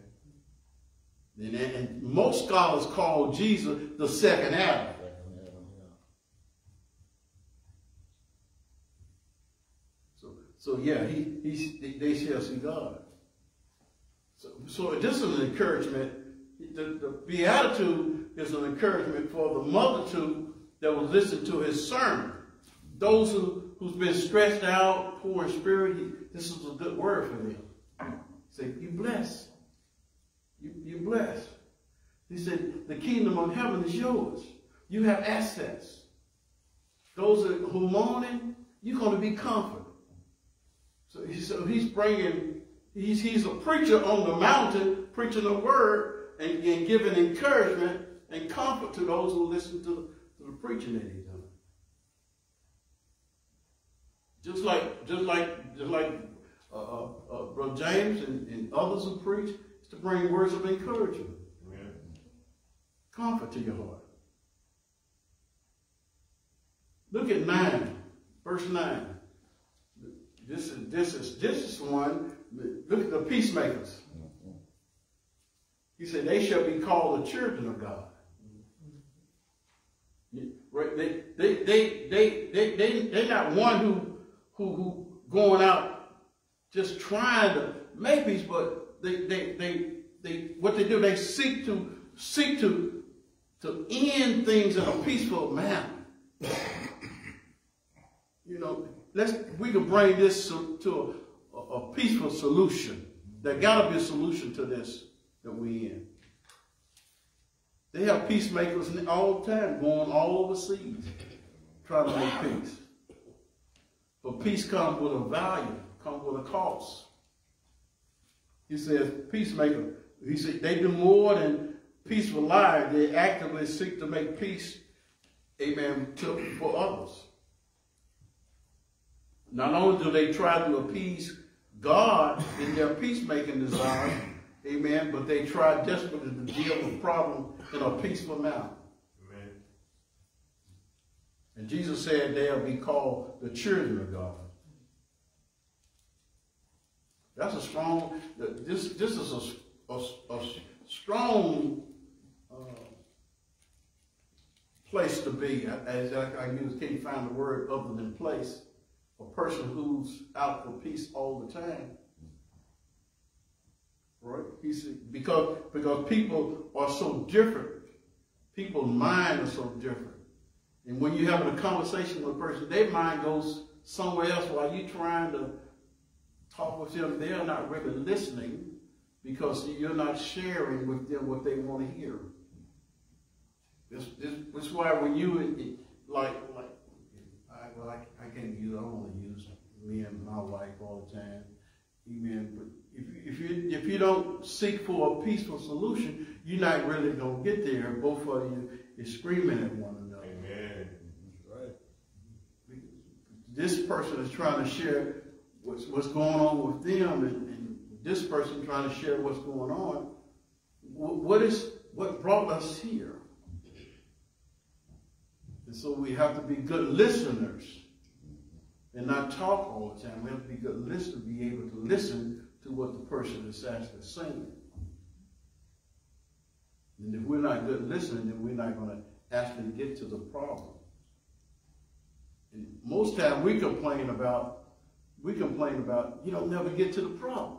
And, and most scholars call Jesus the second Adam. So, yeah, he, he, they shall see God. So, so this is an encouragement. The, the Beatitude is an encouragement for the multitude that will listen to his sermon. Those who, who's been stressed out, poor in spirit, he, this is a good word for them. Say, you blessed. You, you're blessed. He said, the kingdom of heaven is yours. You have access. Those who mourning, you're going to be comforted. So, he, so he's bringing, he's, he's a preacher on the mountain, preaching the word and, and giving encouragement and comfort to those who listen to, to the preaching that he's doing. Just like, just like, just like, uh, uh, uh, Brother James and, and others who preach, is to bring words of encouragement, Amen. comfort to your heart. Look at nine, verse nine. This is, this is, this is one, look at the peacemakers. He said, they shall be called the children of God. Right? They, they, they, they, they, they, they're not one who, who, who going out just trying to make peace, but they, they, they, they, what they do, they seek to, seek to, to end things in a peaceful manner. Let's, we can bring this to, to a, a peaceful solution. There gotta be a solution to this that we in. They have peacemakers all the time going all overseas trying to make peace. But peace comes with a value, comes with a cost. He says, peacemaker, he said, they do more than peaceful lives. They actively seek to make peace, amen, to, for others. Not only do they try to appease God in their peacemaking desire, amen, but they try desperately to deal with problems in a peaceful manner. Amen. And Jesus said they'll be called the children of God. That's a strong, this, this is a, a, a strong uh, place to be. As I, I use, can't find the word other than place. A person who's out for peace all the time. Right? He said, because, because people are so different. People's mm-hmm. mind are so different. And when you're having a conversation with a person, their mind goes somewhere else while you're trying to talk with them. They're not really listening because you're not sharing with them what they want to hear. This, this, this is why when you, like, like, I, well, I, I can't use, I don't want to use me and my wife all the time. Amen. But if, if you if you don't seek for a peaceful solution, you're not really gonna get there. Both of you is screaming at one another. Amen. Right. This person is trying to share what's what's going on with them, and, and this person trying to share what's going on. What is what brought us here? And so we have to be good listeners and not talk all the time. We have to be good listeners, be able to listen to what the person is actually saying. And if we're not good listening, then we're not going to actually get to the problem. And most time we complain about, we complain about, you don't never get to the problem.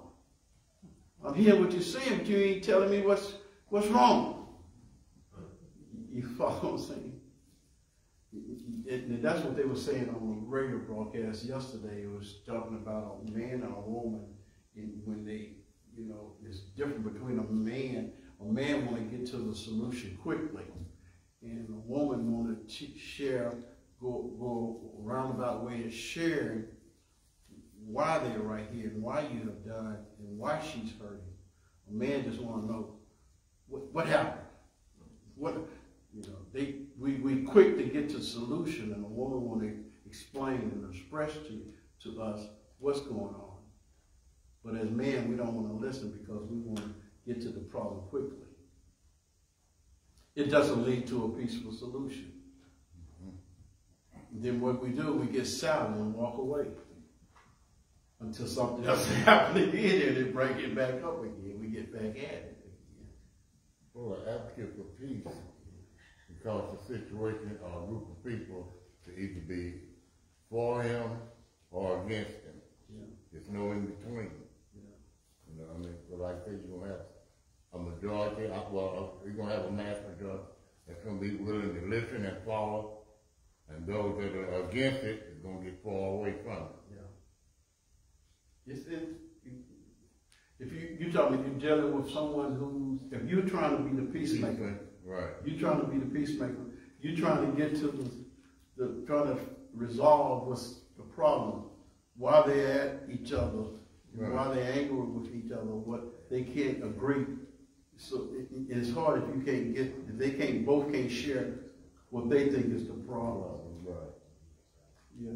I'm hearing what you're saying, but you ain't telling me what's what's wrong. You follow what I'm saying? That's what they were saying on the radio broadcast yesterday. It was talking about a man and a woman, and when they, you know, it's different between a man. A man want to get to the solution quickly, and a woman want to share, go go roundabout way of sharing why they're right here and why you have died and why she's hurting. A man just want to know what, what happened. What you know, they we we quick to get to solution, and a woman want to explain and express to to us what's going on. But as men, we don't want to listen because we want to get to the problem quickly. It doesn't lead to a peaceful solution. Mm-hmm. Then what we do, we get silent and walk away until something else (laughs) mm-hmm. happens again, and then bring it back up again. We get back at it again. Well, advocate for peace because the situation or a group of people to either be for him or against him. Yeah. There's no in between. Yeah. You know, what I mean, but like I said, you're gonna have a majority, uh, well, uh, you're gonna have a mass majority that's gonna be willing to listen and follow, and those that are against it is gonna get far away from it. Yeah. It's, it, if you, you talking, you're dealing with someone who's, if you're trying to be the peacemaker, Right. you're trying to be the peacemaker, you're trying to get to the, the, trying to resolve what's the problem, why they're at each other, why they're angry with each other, what they can't agree. So it, it- it's hard if you can't get, if they can't, both can't share what they think is the problem. Right. Yeah.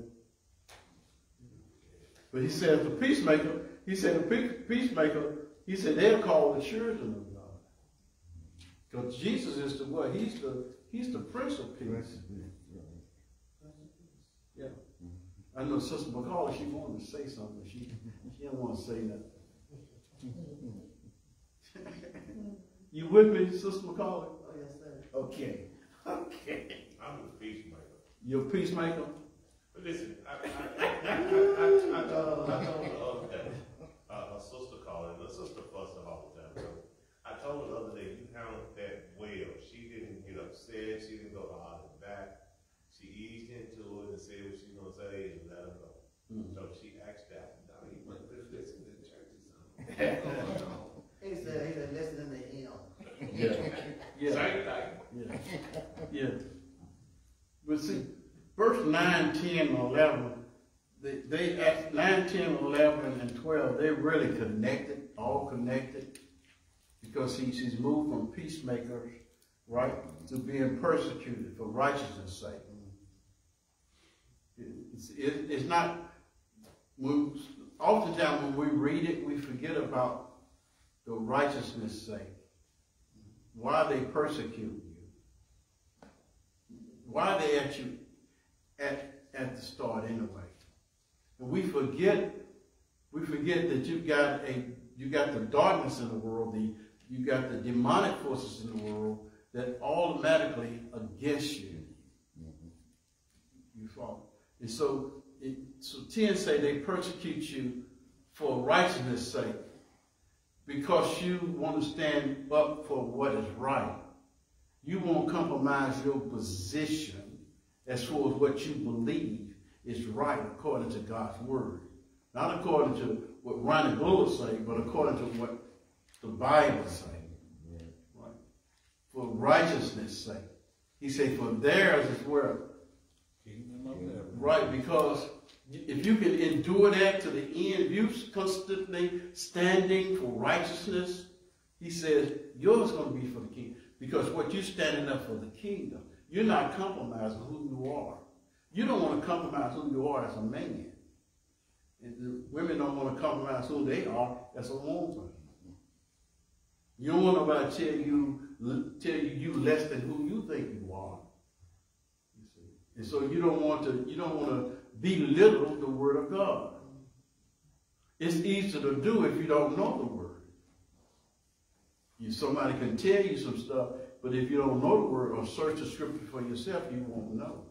But he said the peacemaker, he said the peacemaker, he said they're called the children. Because Jesus is the what? He's the he's the Prince of Peace. Yeah. I know Sister McCall, she wanted to say something. She she didn't want to say that. you with me, Sister McCall? Oh, yes, sir. Okay. Okay. I'm the peacemaker. You're a peacemaker? But listen, I, I, I, I, I, I, I told, I told the other day, uh, a sister called, and the sister fussed her all the time. So I told her the other day, you handled that well. She didn't get upset. She didn't go hollering back. She eased into it and said what she was gonna say and let her go. Mm. So she asked that, now you must have listened to the church or something. (laughs) He said he been listening to him. Yeah. Yeah. Same thing. Yeah. Yeah. But see, verse 9, 10, and 11, they, they at 9, 10, 11, and 12, they're really connected, all connected. Because he, she's moved from peacemakers, right, to being persecuted for righteousness' sake. It's, it, it's not, when, oftentimes when we read it, we forget about the righteousness' sake. Why are they persecute you. Why are they at you at, at the start anyway. And we forget, we forget that you've got a you got the darkness in the world, the you got the demonic forces in the world that automatically against you. You fall. And so it, so 10 say they persecute you for righteousness' sake because you want to stand up for what is right. You won't compromise your position as far as what you believe is right according to God's word. Not according to what Ronnie Bullard say, but according to what the Bible say. Right? For righteousness' sake. He said, for theirs is where Kingdom of heaven. Right, because if you can endure that to the end, if you constantly standing for righteousness, he says, yours going to be for the king. Because what you're standing up for the kingdom, you're not compromising who you are. You don't want to compromise who you are as a man. And the women don't want to compromise who they are as a woman. You don't want nobody to tell you, tell you you less than who you think you are. And so you don't want to, you don't want to belittle the word of God. It's easy to do if you don't know the word. You, somebody can tell you some stuff, but if you don't know the word or search the scripture for yourself, you won't know.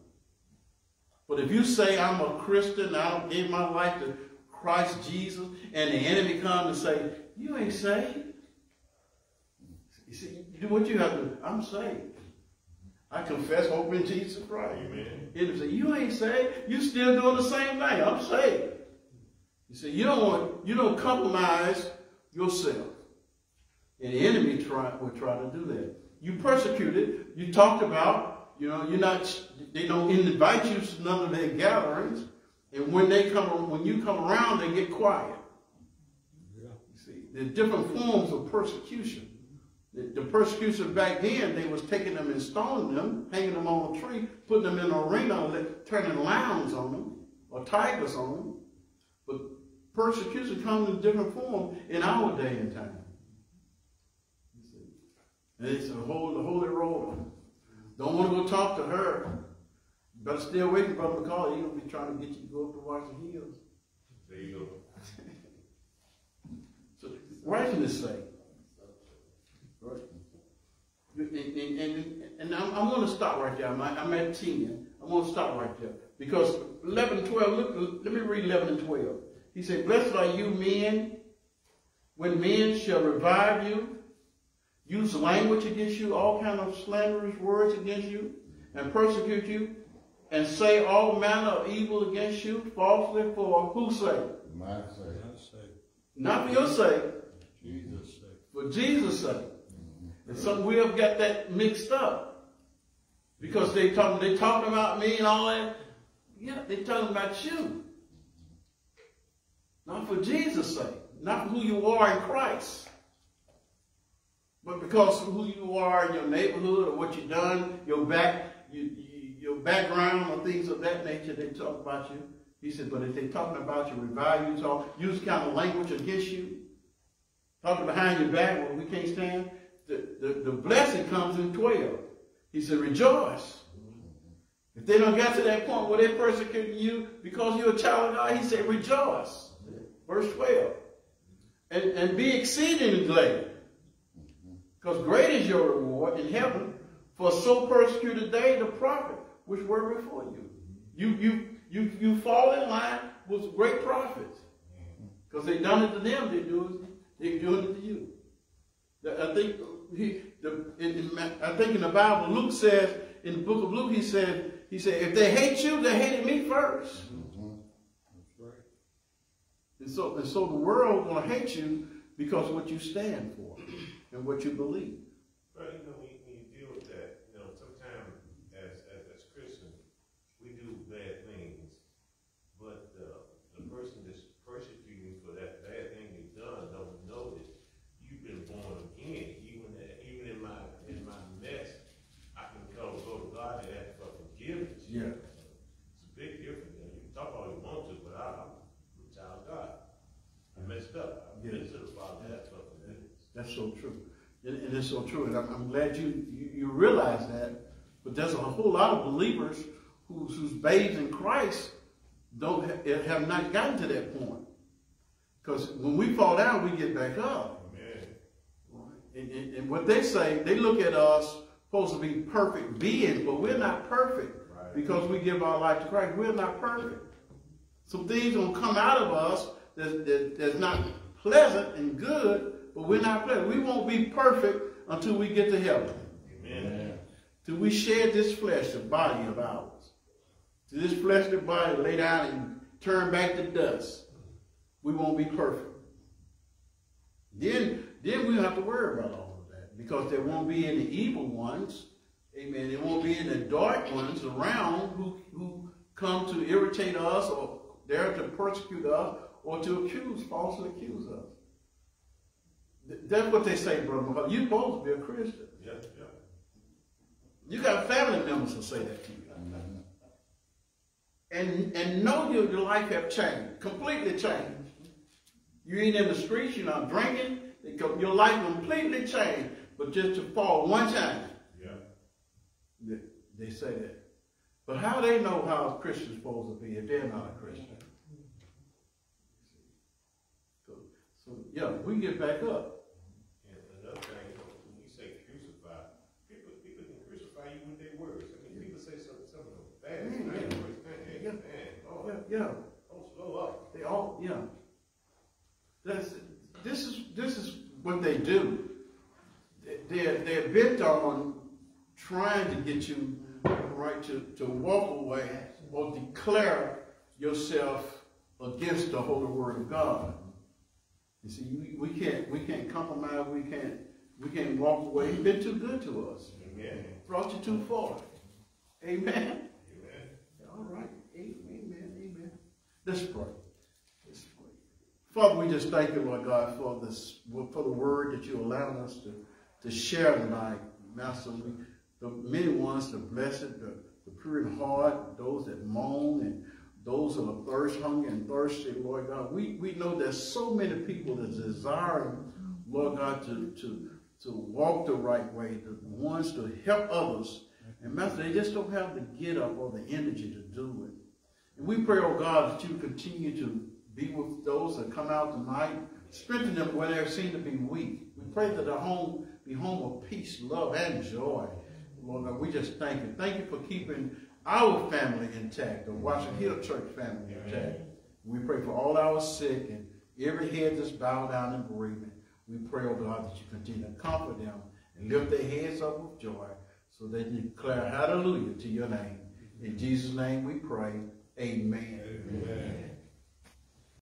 But if you say, I'm a Christian, I give my life to Christ Jesus, and the enemy comes and say, you ain't saved. You see, you do what you have to do. I'm saved. I confess hope in Jesus Christ. Amen. And say, you ain't saved. You still doing the same thing. I'm saved. You see, you don't want, you don't compromise yourself. And the enemy try, will try to do that. You persecuted. You talked about, you know, you're not, they don't invite you to none of their gatherings. And when they come, when you come around, they get quiet. Yeah. You see, there's different forms of persecution. The, the persecution back then, they was taking them and stoning them, hanging them on a tree, putting them in an arena, turning lions on them, or tigers on them. But persecution comes in different form in our day and time. And it's a whole, the holy roller. Don't want to go talk to her. Better stay away from Brother McCall. He's going to be trying to get you to go up to Washington Hills. There you go. (laughs) So, righteousness sake. Right. And, and, and, and I'm, I'm going to stop right there. I'm, I'm at 10. I'm going to stop right there. Because 11 and 12, look, let me read 11 and 12. He said, Blessed are you men, when men shall revive you, use language against you, all kind of slanderous words against you, and persecute you, and say all manner of evil against you, falsely for whose sake? My say. I say, Not for your sake, Jesus say. for Jesus' sake. And some we have got that mixed up. Because they talk they talking about me and all that. Yeah, they talking about you. Not for Jesus' sake. Not who you are in Christ. But because of who you are in your neighborhood or what you've done, your back, you, you, your background or things of that nature, they talk about you. He said, but if they talking about you, revile you, talk, use kind of language against you, talking behind your back what we can't stand, the, the, the blessing comes in 12. He said, rejoice. If they don't get to that point where they're persecuting you because you're a child of God, he said, rejoice. Verse 12. And, and be exceedingly glad. Because great is your reward in heaven, for so persecuted they the prophet which were before you. You you you you fall in line with great prophets. Because they done it to them, they do it, they doing it to you. I think he, the, in, in, I think in the Bible, Luke says, in the book of Luke, he said, he said, if they hate you, they hated me first. Mm-hmm. That's right. And so, and so the world gonna hate you because of what you stand for and what you believe. But you know, when, when you deal with that, you know, sometimes as, as, as Christians, we do bad things, but the, the person that's persecuting you for that bad thing you've done don't know that you've been born again. Even that, even in my in my mess, I can go go to God and ask for forgiveness. Yeah. It's a big difference. You, know, you can talk all you want to, but I, I'm a child of God. I messed up. I've been Yes. to the Father and asked for forgiveness. That's so true. And, and it's so true. And I'm, I'm glad you, you, you realize that. But there's a whole lot of believers who's, who's babes in Christ don't ha- eh, have not gotten to that point. Because when we fall down, we get back up. And, and, and what they say, they look at us supposed to be perfect beings, but we're not perfect Right. because we give our life to Christ. We're not perfect. Some things gonna come out of us that, that, that's not pleasant and good, but we're not pleasant. We won't be perfect until we get to heaven. Amen. Till we shed this flesh, the body of ours. Till this flesh, fleshly body lay down and turn back to dust. We won't be perfect. Then, then we don't have to worry about all of that because there won't be any evil ones. Amen. There won't be any dark ones around who, who come to irritate us or dare to persecute us or to accuse, falsely accuse us. Th- That's what they say, brother. You're supposed to be a Christian. Yeah, yeah. You got family members who say that to you. And, and know your, your life have changed, completely changed. You ain't in the streets, you're not drinking, your life completely changed, but just to fall one time, Yeah. they, they say that. But how they know how a Christian's supposed to be if they're not a Christian? So, so yeah, we get back up. And another thing, you know, when we say crucify, people, people can crucify you with their words. I mean, people say some, some of them bad Yeah, bad yeah. words, man, hey, Yeah. man, Yeah, oh, don't slow oh, up. They all, yeah. That's, this is, this is what they do. They're, they're bent on trying to get you right to, to walk away or declare yourself against the holy word of God. You see, we, we can't, we can't compromise, we can't, we can't walk away. You've been too good to us. Amen. Brought you too far. Amen. All right. Amen. Amen. Let's pray. Let's pray. Father, we just thank you, Lord God, for this, for the word that you allowed us to, to share tonight. Master, we, the many ones, the blessed, the, the pure in heart, those that moan, and those that are thirst, hungry, and thirsty, Lord God. We, we know there's so many people that desire, Lord God, to, to, to walk the right way, the ones to help others. And Master, they just don't have the get up or the energy to do it. And we pray, oh God, that you continue to be with those that come out tonight, strengthen them where they seem to be weak. We pray that the home be home of peace, love, and joy. Lord God, we just thank you. Thank you for keeping our family intact, the Washington Hill Church family intact. We pray for all our sick and every head that's bowed down in bereavement. We pray, oh God, that you continue to comfort them and lift their heads up with joy so they can declare hallelujah to your name. In Jesus' name we pray. Amen. Amen.